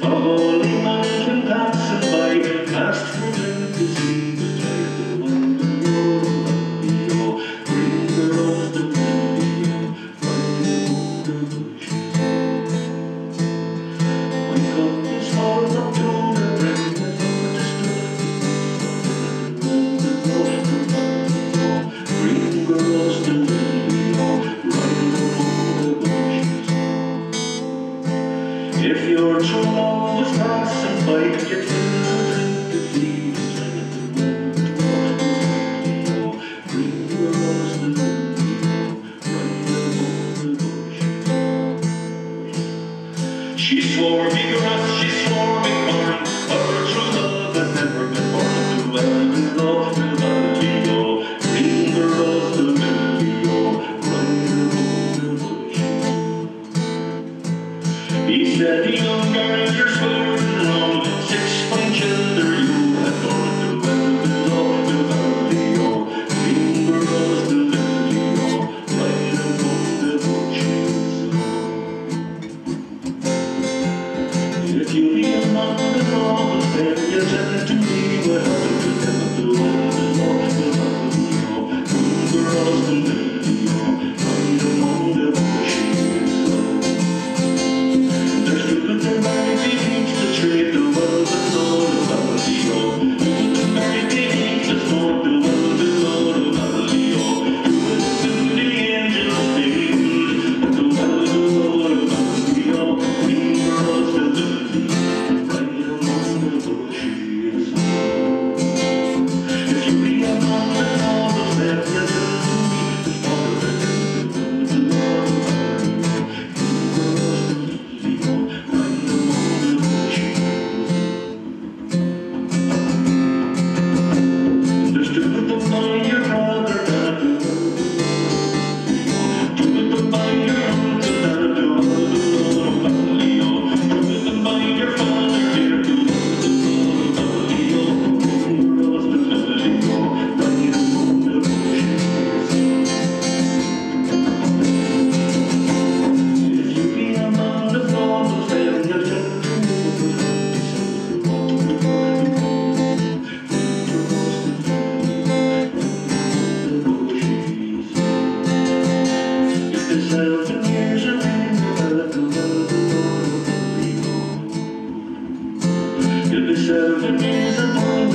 Oh. If your trouble was contemplating your turn to flee, She swore vigorously. Gdyby się